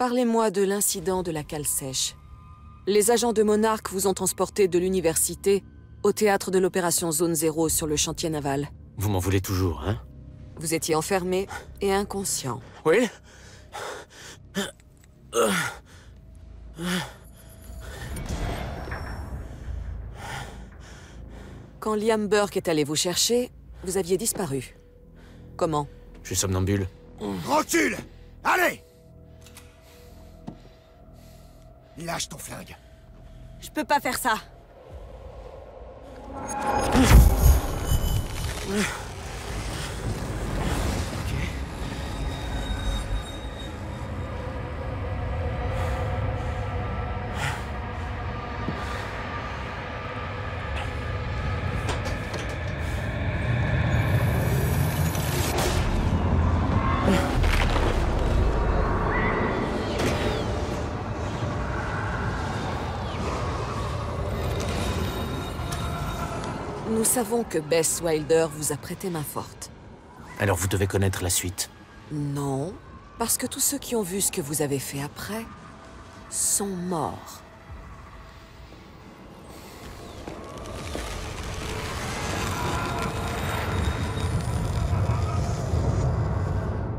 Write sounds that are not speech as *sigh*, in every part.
Parlez-moi de l'incident de la cale sèche. Les agents de Monarch vous ont transporté de l'université au théâtre de l'opération Zone Zéro sur le chantier naval. Vous m'en voulez toujours, hein? Vous étiez enfermé et inconscient. Oui Quand Liam Burke est allé vous chercher, vous aviez disparu. Comment? Je suis somnambule. Recule Allez Lâche ton flingue. Je peux pas faire ça. Nous savons que Bess Wilder vous a prêté main forte. Alors vous devez connaître la suite. Non, parce que tous ceux qui ont vu ce que vous avez fait après sont morts.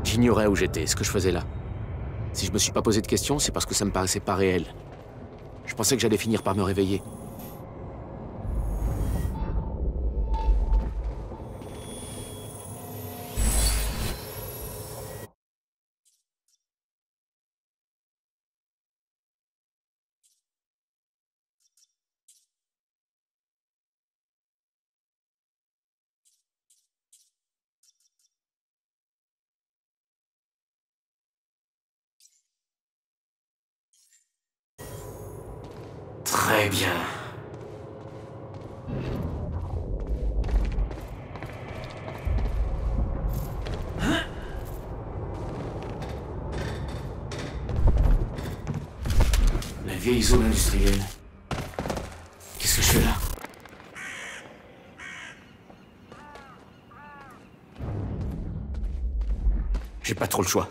J'ignorais où j'étais, ce que je faisais là. Si je me suis pas posé de questions, c'est parce que ça me paraissait pas réel. Je pensais que j'allais finir par me réveiller. Très bien. La vieille zone industrielle. Qu'est-ce que je fais là J'ai pas trop le choix.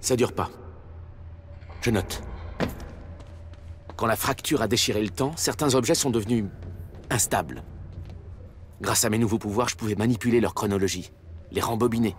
Ça dure pas. Je note. Quand la fracture a déchiré le temps, certains objets sont devenus instables. Grâce à mes nouveaux pouvoirs, je pouvais manipuler leur chronologie, les rembobiner.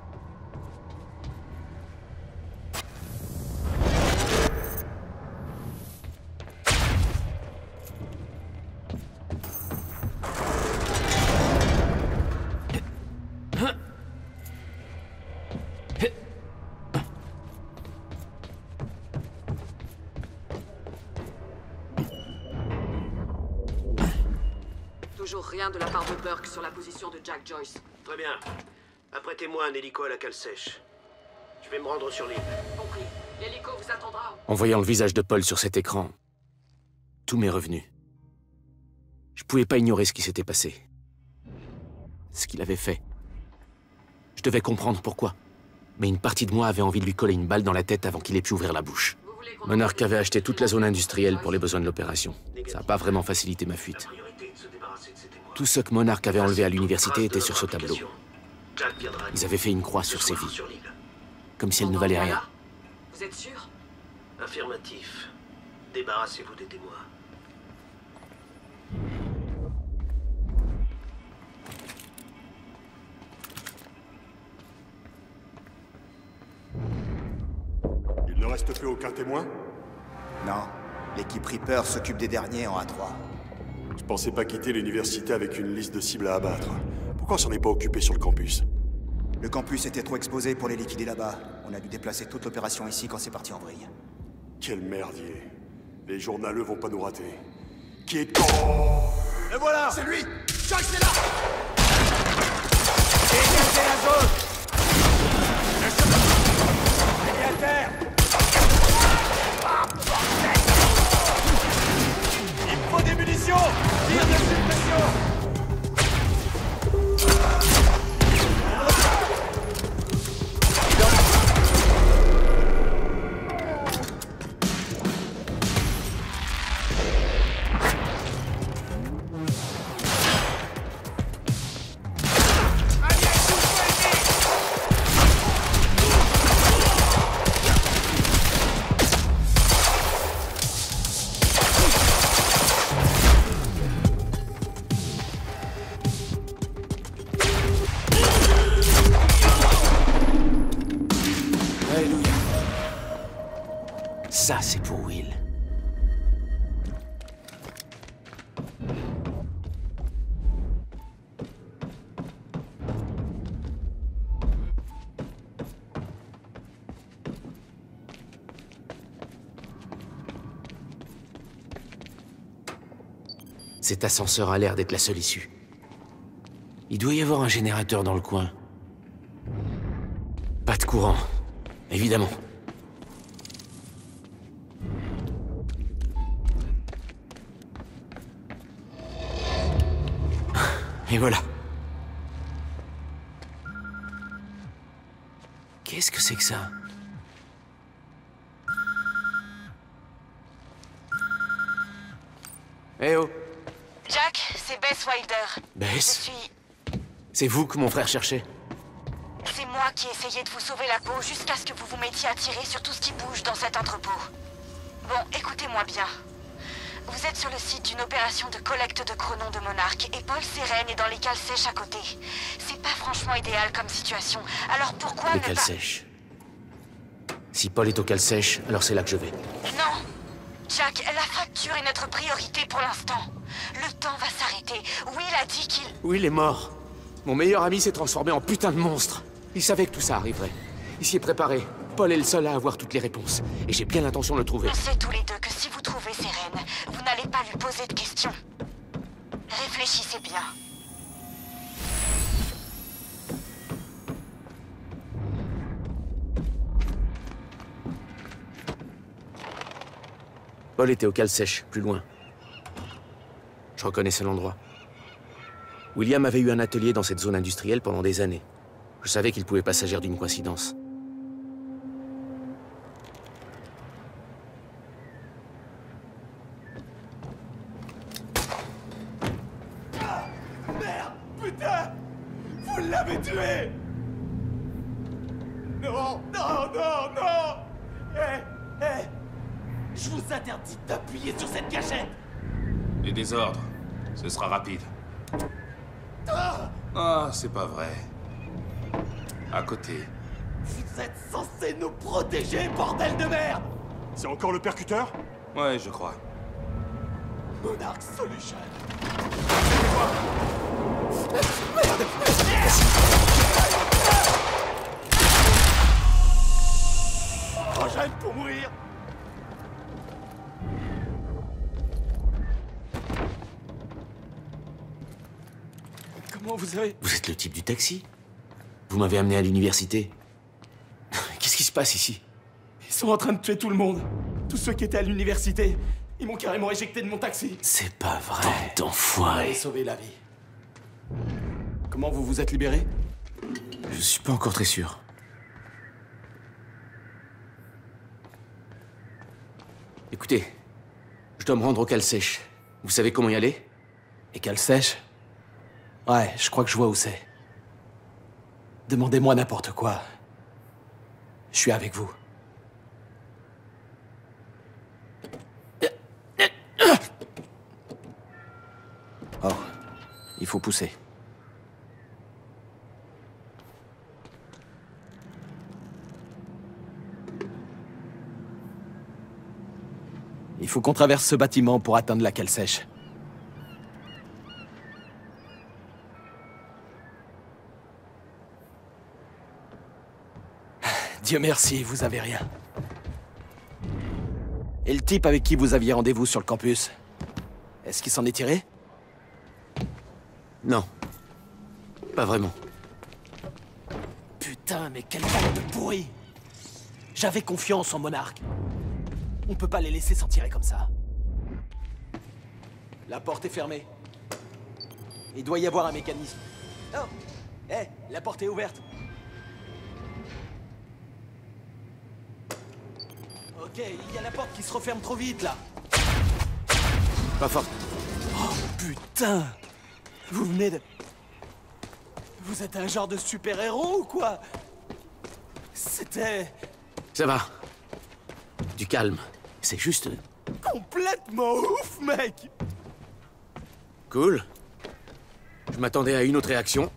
Bien. Apprêtez-moi un hélico à la cale sèche. Je vais me rendre sur l'île. Compris. L'hélico vous attendra. En voyant le visage de Paul sur cet écran, tout m'est revenu. Je pouvais pas ignorer ce qui s'était passé. Ce qu'il avait fait. Je devais comprendre pourquoi. Mais une partie de moi avait envie de lui coller une balle dans la tête avant qu'il ait pu ouvrir la bouche. Monarch avait acheté toute la zone industrielle pour les besoins de l'opération. Ça n'a pas vraiment facilité ma fuite. Tout ce que Monarch avait enlevé à l'université était sur ce tableau. Jack viendra Ils avaient fait une croix sur ses vies, comme si elles ne valaient rien. Vous êtes sûr? Affirmatif. Débarrassez-vous des témoins. reste plus aucun témoin? Non. L'équipe Reaper s'occupe des derniers en A3. Je pensais pas quitter l'université avec une liste de cibles à abattre. Pourquoi s'en est pas occupé sur le campus? Le campus était trop exposé pour les liquider là-bas. On a dû déplacer toute l'opération ici quand c'est parti en vrille. Quel merdier. Les journaleux vont pas nous rater. Qui est... Le voilà C'est lui Chuck, c'est là Dégagez la zone Allez à terre Ça, c'est pour Will. Cet ascenseur a l'air d'être la seule issue. Il doit y avoir un générateur dans le coin. Pas de courant, évidemment. Et voilà. Qu'est-ce que c'est que ça? Eh oh Jack, c'est Bess Wilder. Bess? Je suis... C'est vous que mon frère cherchait? C'est moi qui ai essayé de vous sauver la peau jusqu'à ce que vous vous mettiez à tirer sur tout ce qui bouge dans cet entrepôt. Bon, écoutez-moi bien. Vous êtes sur le site d'une opération de collecte de chronons de monarque et Paul Sérène est dans les cales sèches à côté. C'est pas franchement idéal comme situation. Alors pourquoi Les ne cales pas... sèches. Si Paul est au cales sèche, alors c'est là que je vais. Non Jack, la fracture est notre priorité pour l'instant. Le temps va s'arrêter. Will a dit qu'il... Oui, il est mort. Mon meilleur ami s'est transformé en putain de monstre. Il savait que tout ça arriverait. Il s'y est préparé. Paul est le seul à avoir toutes les réponses. Et j'ai bien l'intention de le trouver. On sait tous les deux que si vous trouvez Sérène, vous n'allez pas lui poser de questions. Réfléchissez bien. Paul était au cale sèche, plus loin. Je reconnaissais l'endroit. William avait eu un atelier dans cette zone industrielle pendant des années. Je savais qu'il pouvait pas s'agir d'une coïncidence. Ce sera rapide. Ah, c'est pas vrai. À côté. Vous êtes censé nous protéger, bordel de merde C'est encore le percuteur? Ouais, je crois. Monarch Solution Prochaine pour mourir Comment vous avez... Vous êtes le type du taxi Vous m'avez amené à l'université. *laughs* Qu'est-ce qui se passe ici? Ils sont en train de tuer tout le monde. Tous ceux qui étaient à l'université. Ils m'ont carrément éjecté de mon taxi. C'est pas vrai. Et D'enfoiré. sauvé la vie. Comment vous vous êtes libéré? Je suis pas encore très sûr. Écoutez, je dois me rendre au cale sèche. Vous savez comment y aller? Et cale sèche Ouais, je crois que je vois où c'est. Demandez-moi n'importe quoi. Je suis avec vous. Oh, il faut pousser. Il faut qu'on traverse ce bâtiment pour atteindre la cale sèche. Dieu merci, vous avez rien. Et le type avec qui vous aviez rendez-vous sur le campus Est-ce qu'il s'en est tiré? Non. Pas vraiment. Putain, mais quel bande de pourri J'avais confiance en Monarque. On peut pas les laisser s'en tirer comme ça. La porte est fermée. Il doit y avoir un mécanisme. Oh Hé, la porte est ouverte. Ok, il y a la porte qui se referme trop vite, là. Pas fort. Oh, putain Vous venez de... Vous êtes un genre de super-héros ou quoi? C'était... Ça va. Du calme. C'est juste... complètement ouf, mec Cool. Je m'attendais à une autre réaction.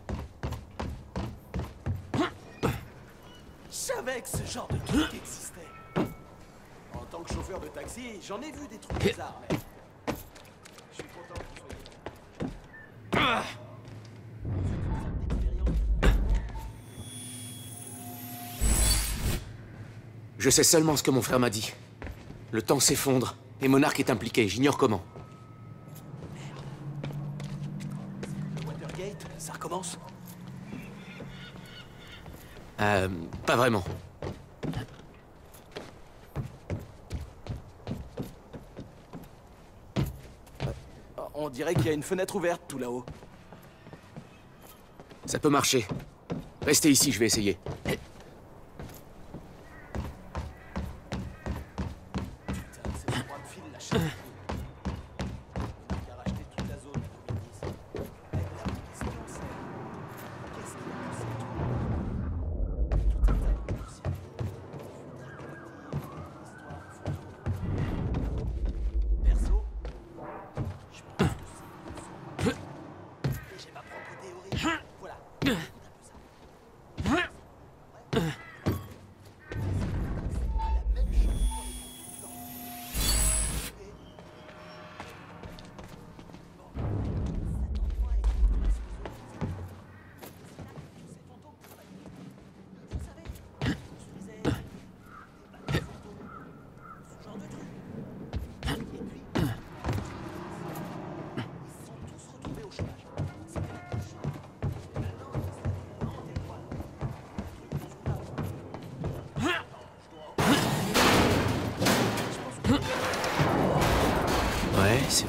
J'en ai vu des trucs bizarres, mais... Je suis content que vous soyez... Ah Je sais seulement ce que mon frère m'a dit. Le temps s'effondre, et Monarque est impliqué, j'ignore comment. Watergate, ça recommence? Euh, pas vraiment. On dirait qu'il y a une fenêtre ouverte tout là-haut. Ça peut marcher. Restez ici, je vais essayer. Putain, c'est le droit de fil, la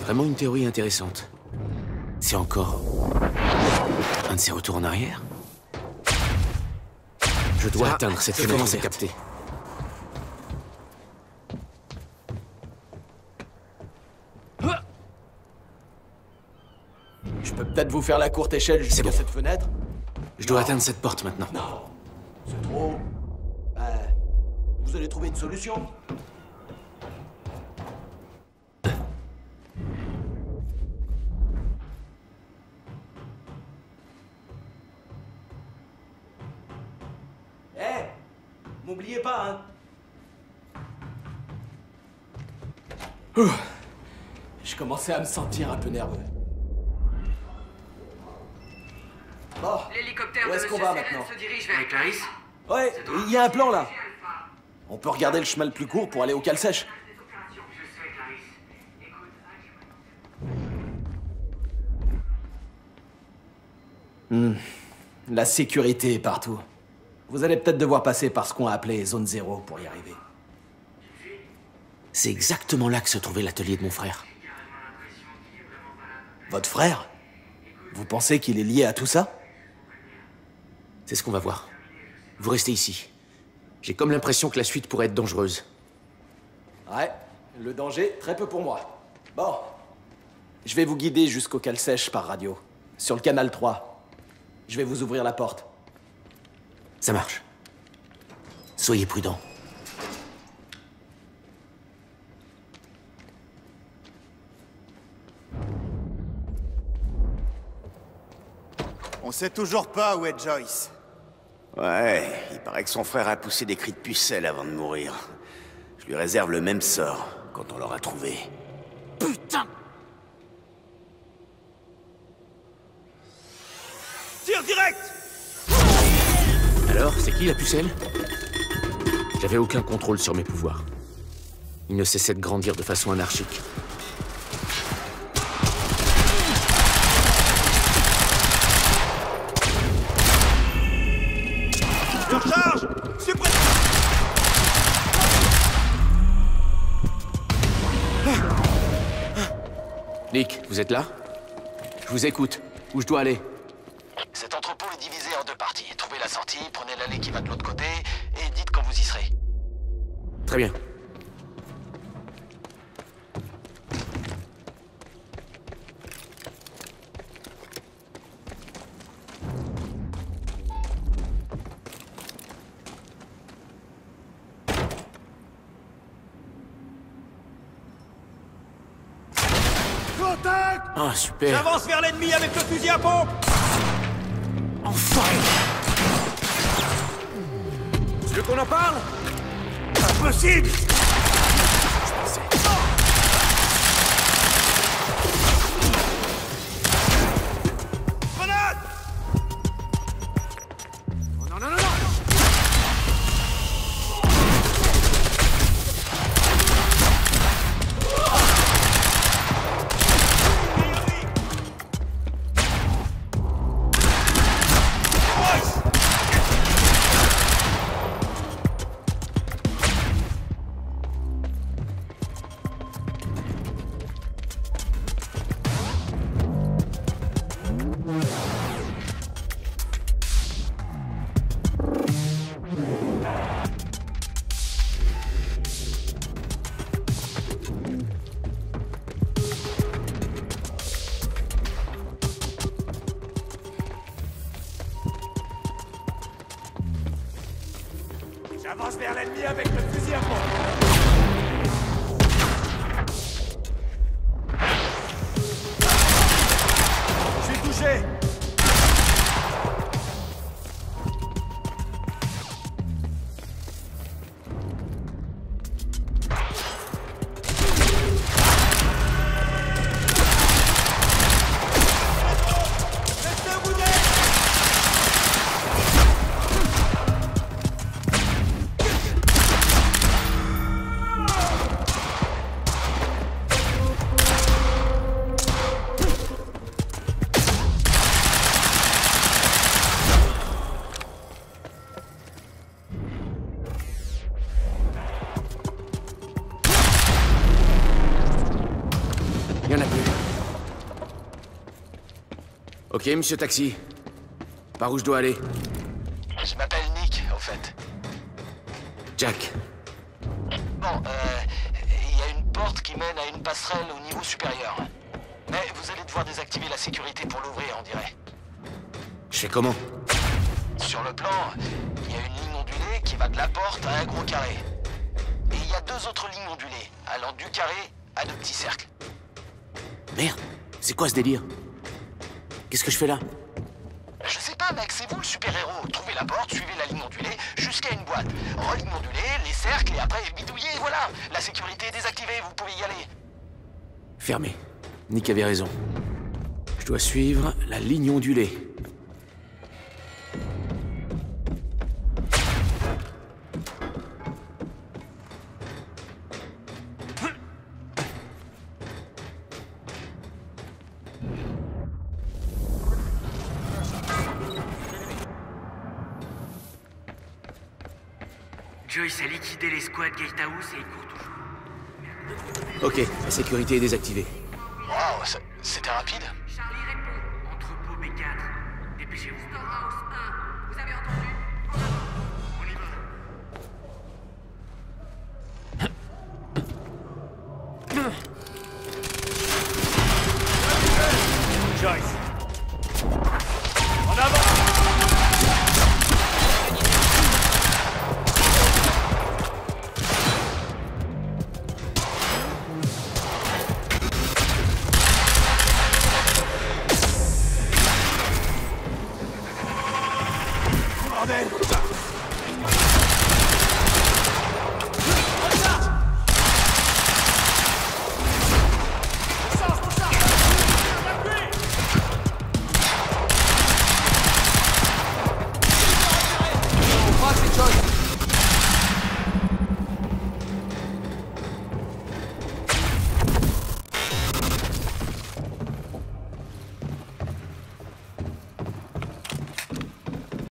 vraiment une théorie intéressante. C'est encore... Un de ces retours en arrière? Je dois Ça, atteindre cette fenêtre captée. Je peux peut-être vous faire la courte échelle jusqu'à bon. cette fenêtre? Je dois atteindre cette porte maintenant. Non, c'est trop. Euh, vous allez trouver une solution. Je commençais à me sentir un peu nerveux. Bon, L'hélicoptère où de est-ce qu'on Monsieur va maintenant se dirige vers Clarisse. Ouais, il y a un plan là. On peut regarder le chemin le plus court pour aller au cale sèche. Écoute, La sécurité est partout. Vous allez peut-être devoir passer par ce qu'on a appelé zone zéro pour y arriver. C'est exactement là que se trouvait l'atelier de mon frère. Votre frère? Vous pensez qu'il est lié à tout ça? C'est ce qu'on va voir. Vous restez ici. J'ai comme l'impression que la suite pourrait être dangereuse. Ouais, le danger, très peu pour moi. Bon, je vais vous guider jusqu'au cale sèche par radio, sur le canal 3. Je vais vous ouvrir la porte. Ça marche. Soyez prudents. Sait toujours pas où est Joyce. Ouais, il paraît que son frère a poussé des cris de pucelle avant de mourir. Je lui réserve le même sort. quand on l'aura trouvé. Putain Tire direct Alors, c'est qui la pucelle? J'avais aucun contrôle sur mes pouvoirs. Il ne cessait de grandir de façon anarchique. Vous êtes là Je vous écoute. Où je dois aller Cet entrepôt est divisé en deux parties. Trouvez la sortie, prenez l'allée qui va de l'autre côté, et dites quand vous y serez. Très bien. Ah, super. J'avance vers l'ennemi avec le fusil à pompe. Enfin. Tu veux qu'on en parle? Impossible J'avance vers l'ennemi avec le fusil à pompe Ok, monsieur Taxi. Par où je dois aller Je m'appelle Nick, au fait. Jack. Bon, euh, il y a une porte qui mène à une passerelle au niveau supérieur. Mais vous allez devoir désactiver la sécurité pour l'ouvrir, on dirait. Je fais comment Sur le plan, il y a une ligne ondulée qui va de la porte à un gros carré. Et il y a deux autres lignes ondulées, allant du carré à de petits cercles. Merde, c'est quoi ce délire Qu'est-ce que je fais là Je sais pas, mec, c'est vous le super-héros. Trouvez la porte, suivez la ligne ondulée jusqu'à une boîte. Religne ondulée, les cercles, et après bidouillez, voilà La sécurité est désactivée, vous pouvez y aller. Fermé. Nick avait raison. Je dois suivre la ligne ondulée. Joyce a liquidé les squads Gatehouse et il court toujours. Ok, la sécurité est désactivée. Waouh, ça- c'était rapide.